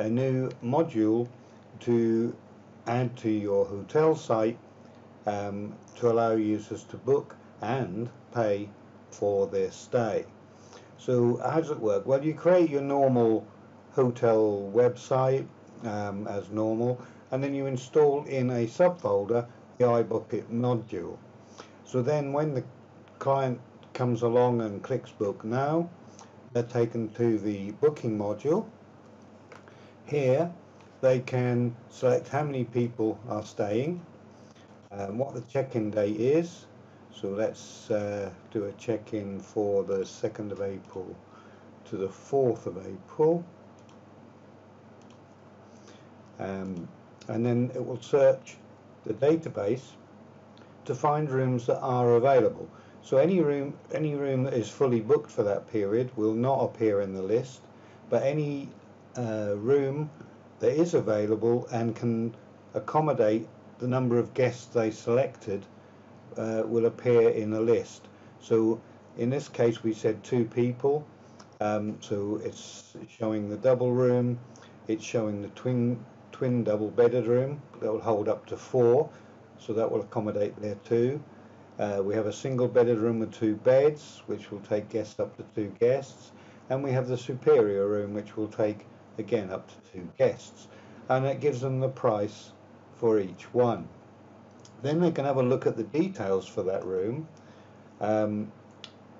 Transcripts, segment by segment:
a new module to add to your hotel site um, to allow users to book and pay for their stay. So how does it work? Well, you create your normal hotel website um, as normal, and then you install in a subfolder the iBookit module. So then when the client comes along and clicks book now, they're taken to the booking module. Here they can select how many people are staying, um, what the check-in date is. So let's uh, do a check-in for the 2nd of April to the 4th of April. Um, and then it will search the database to find rooms that are available. So any room, any room that is fully booked for that period will not appear in the list, but any uh, room that is available and can accommodate the number of guests they selected uh, will appear in a list. So in this case we said two people, um, so it's showing the double room, it's showing the twin twin double bedded room that will hold up to four, so that will accommodate there too. Uh, we have a single bedded room with two beds, which will take guests up to two guests. And we have the superior room, which will take, again, up to two guests. And it gives them the price for each one. Then they can have a look at the details for that room. Um,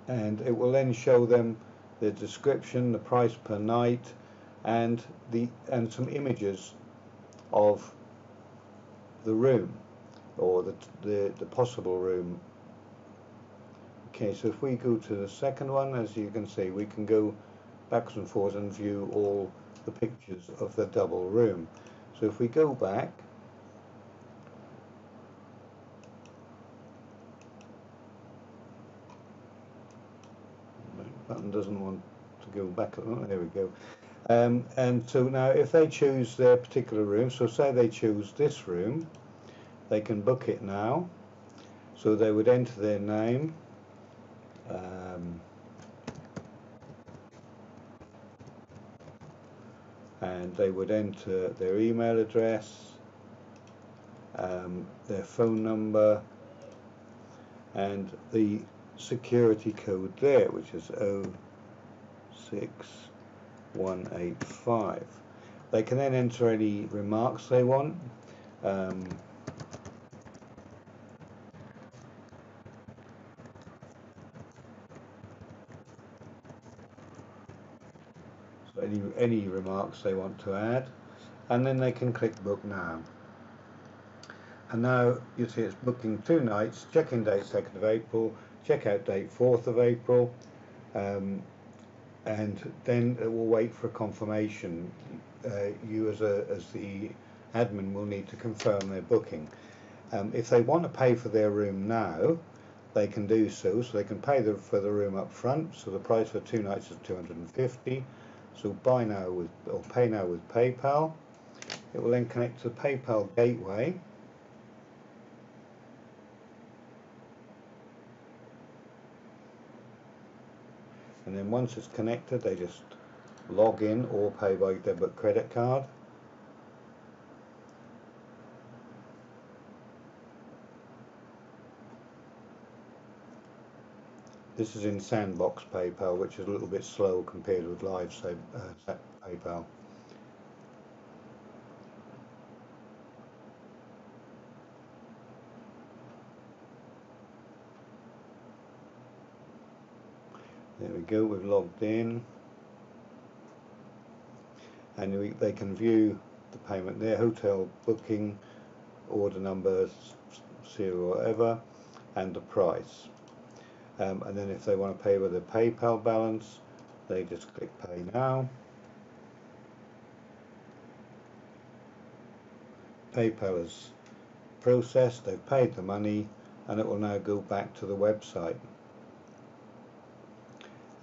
and it will then show them the description, the price per night, and the and some images of the room or the, the, the possible room Okay, so if we go to the second one, as you can see, we can go backwards and forwards and view all the pictures of the double room. So if we go back, button doesn't want to go back, oh, there we go. Um, and so now if they choose their particular room, so say they choose this room, they can book it now. So they would enter their name, um, and they would enter their email address, um, their phone number, and the security code there, which is 06185. They can then enter any remarks they want. Um, any, any remarks they want to add and then they can click book now. And now you see it's booking two nights check-in date 2nd of April check-out date 4th of April um, and then it will wait for confirmation. Uh, you as, a, as the admin will need to confirm their booking. Um, if they want to pay for their room now they can do so. So they can pay the, for the room up front. So the price for two nights is 250 so buy now with or pay now with PayPal. It will then connect to the PayPal gateway. And then once it's connected, they just log in or pay by debit credit card. This is in Sandbox PayPal, which is a little bit slow compared with Live uh, PayPal. There we go, we've logged in. And we, they can view the payment there, hotel booking, order number, serial whatever, and the price um, and then if they want to pay with a PayPal balance they just click pay now PayPal is processed, they've paid the money and it will now go back to the website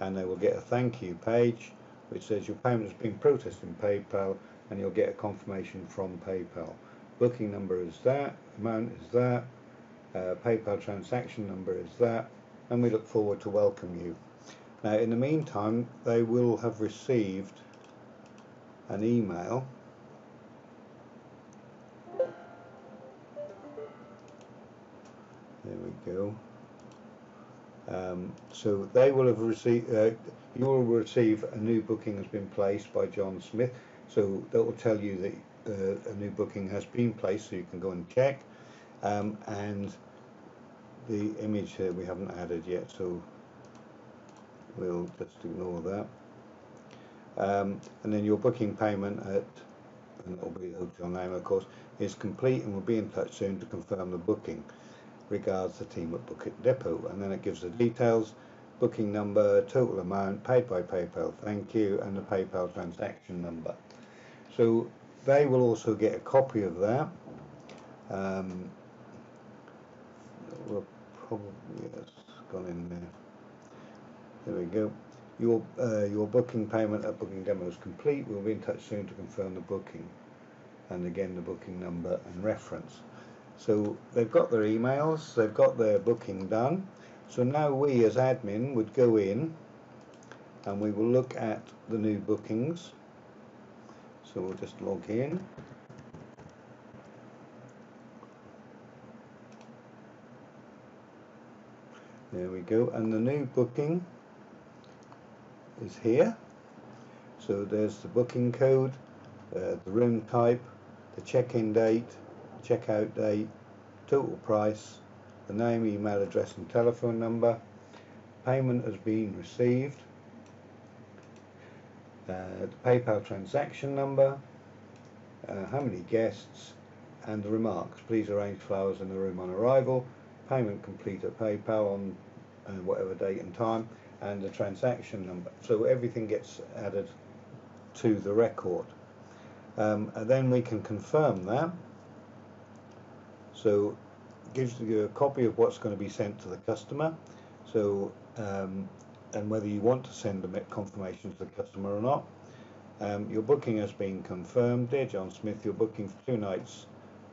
and they will get a thank you page which says your payment has been processed in PayPal and you'll get a confirmation from PayPal. Booking number is that, amount is that, uh, PayPal transaction number is that, and we look forward to welcome you. Now in the meantime they will have received an email. There we go. Um, so they will have received uh, you will receive a new booking has been placed by John Smith. So that will tell you that uh, a new booking has been placed so you can go and check. Um, and the image here we haven't added yet so we'll just ignore that. Um, and then your booking payment at and it will be the hotel name of course is complete and we'll be in touch soon to confirm the booking. Regards the team at Book It Depot. And then it gives the details booking number total amount paid by PayPal thank you and the PayPal transaction number. So they will also get a copy of that. Um, we'll yes gone in there. There we go. Your uh, your booking payment at booking demo is complete. We'll be in touch soon to confirm the booking and again the booking number and reference. So they've got their emails they've got their booking done. So now we as admin would go in and we will look at the new bookings. So we'll just log in there we go. And the new booking is here. So there's the booking code uh, the room type the check-in date check-out date total price the name email address and telephone number. Payment has been received. Uh, the PayPal transaction number. Uh, how many guests? And the remarks. Please arrange flowers in the room on arrival. Payment complete at PayPal on uh, whatever date and time and the transaction number. So everything gets added to the record. Um, and then we can confirm that. So it gives you a copy of what's going to be sent to the customer. So um, and whether you want to send a confirmation to the customer or not. Um, your booking has been confirmed. Dear John Smith, your booking for two nights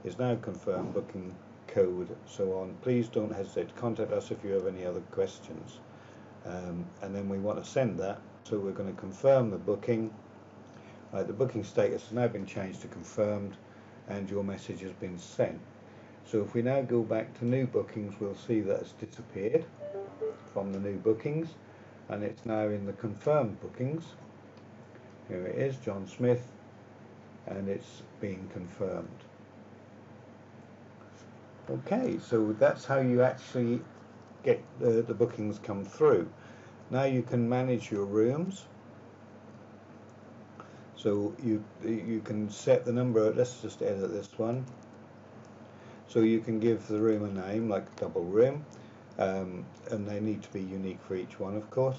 is now confirmed. Booking code, so on. Please don't hesitate to contact us if you have any other questions. Um, and then we want to send that so we're going to confirm the booking. Right, the booking status has now been changed to confirmed and your message has been sent. So if we now go back to new bookings we'll see that it's disappeared from the new bookings and it's now in the confirmed bookings. Here it is John Smith and it's being confirmed okay so that's how you actually get the, the bookings come through. Now you can manage your rooms. So you you can set the number, let's just edit this one. So you can give the room a name like double room um, and they need to be unique for each one of course.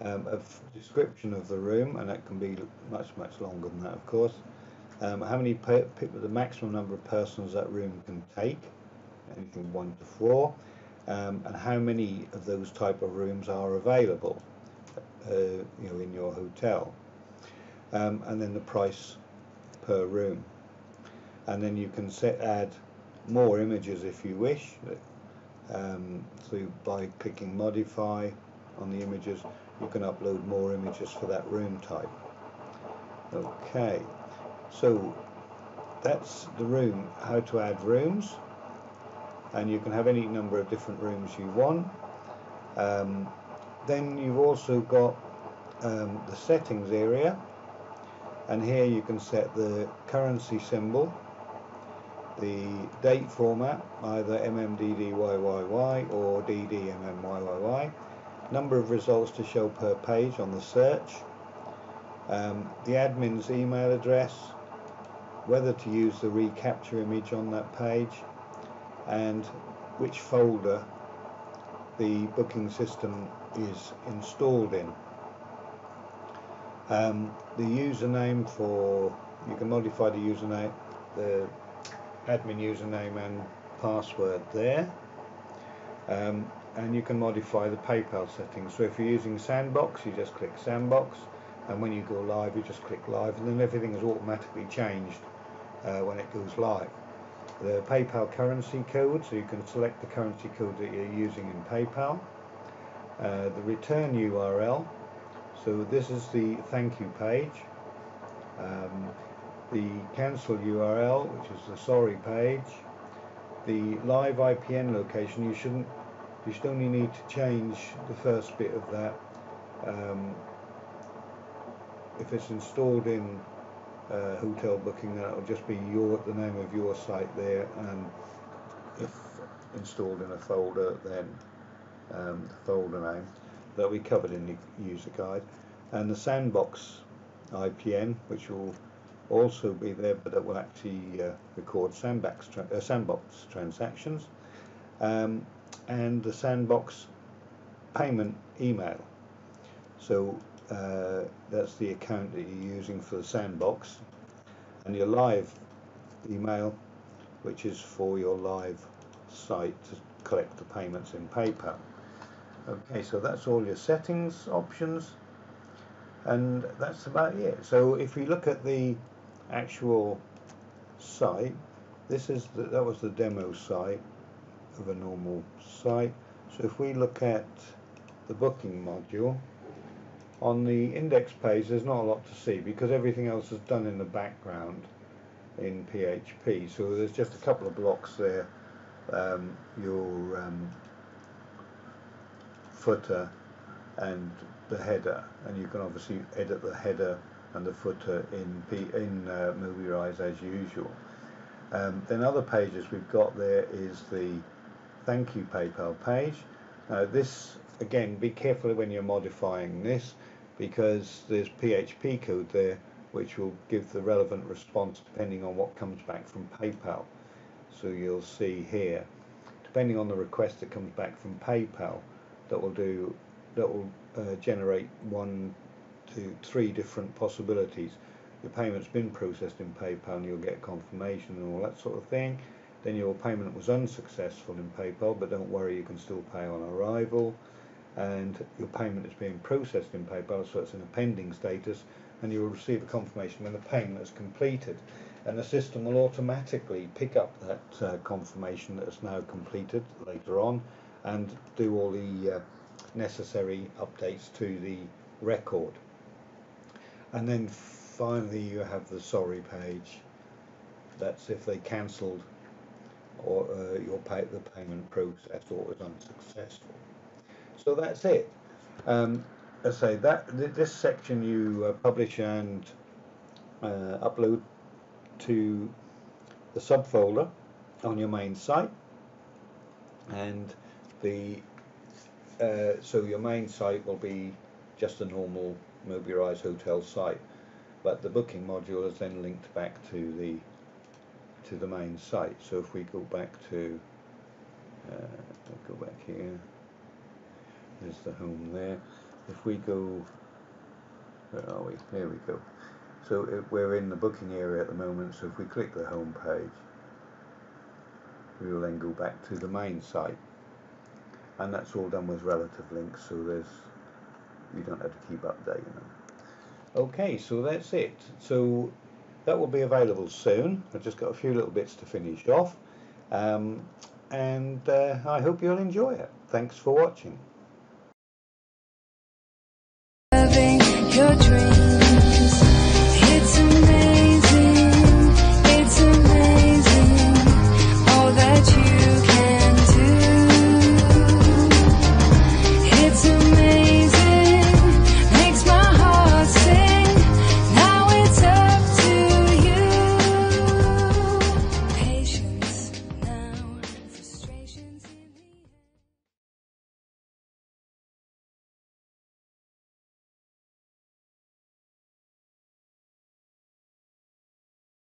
Um, a description of the room and that can be much much longer than that of course. Um, how many the maximum number of persons that room can take, anything one to four um, and how many of those type of rooms are available uh, you know in your hotel. Um, and then the price per room. And then you can set add more images if you wish um, so by clicking modify on the images you can upload more images for that room type. Okay so that's the room how to add rooms and you can have any number of different rooms you want. Um, then you've also got um, the settings area and here you can set the currency symbol, the date format, either MMDDYYY or DDMMYYY, number of results to show per page on the search, um, the admin's email address, whether to use the reCAPTCHA image on that page, and which folder the booking system is installed in. Um, the username for, you can modify the username, the admin username and password there. Um, and you can modify the PayPal settings. So if you're using Sandbox, you just click Sandbox, and when you go live, you just click live, and then everything is automatically changed uh, when it goes live the PayPal currency code, so you can select the currency code that you're using in PayPal. Uh, the return URL, so this is the thank you page. um, the cancel URL, which is the sorry page, the live IPN location. You shouldn't. You should only need to change the first bit of that. Um, if it's installed in uh, hotel booking, then it'll just be your the name of your site there, and if installed in a folder, then um, the folder name. That'll be covered in the user guide, and the sandbox IPN, which will also be there, but that will actually uh, record sandbox, tra uh, sandbox transactions, um, and the sandbox payment email. So uh, that's the account that you're using for the sandbox, and your live email, which is for your live site to collect the payments in PayPal. Okay, so that's all your settings options, and that's about it. So if we look at the actual site, this is the, that was the demo site of a normal site. So if we look at the booking module, on the index page there's not a lot to see because everything else is done in the background in PHP. So there's just a couple of blocks there. Um, your um, footer and the header, and you can obviously edit the header and the footer in P in uh, Mobirise as usual. Um, then other pages we've got there is the thank you PayPal page. Now this again, be careful when you're modifying this because there's PHP code there which will give the relevant response depending on what comes back from PayPal. So you'll see here, depending on the request that comes back from PayPal, that will do that will uh, generate one to three different possibilities. Your payment's been processed in PayPal and you'll get confirmation and all that sort of thing. Then your payment was unsuccessful in PayPal, but don't worry, you can still pay on arrival. And your payment is being processed in PayPal, so it's in a pending status, and you will receive a confirmation when the payment is completed. And the system will automatically pick up that uh, confirmation that is now completed later on and do all the uh, necessary updates to the record. And then finally you have the sorry page. That's if they cancelled or uh, your pay the payment process or was unsuccessful. So that's it. Um, I say that th this section you uh, publish and uh, upload to the subfolder on your main site. And the uh, so your main site will be just a normal Mobirise hotel site. But the booking module is then linked back to the to the main site. So if we go back to uh, go back here there's the home there. If we go where are we? Here we go. So it, we're in the booking area at the moment so if we click the home page we will then go back to the main site. And that's all done with relative links so there's you don't have to keep updating them. Okay so that's it. So that will be available soon. I've just got a few little bits to finish off. Um, and uh, I hope you'll enjoy it. Thanks for watching your dreams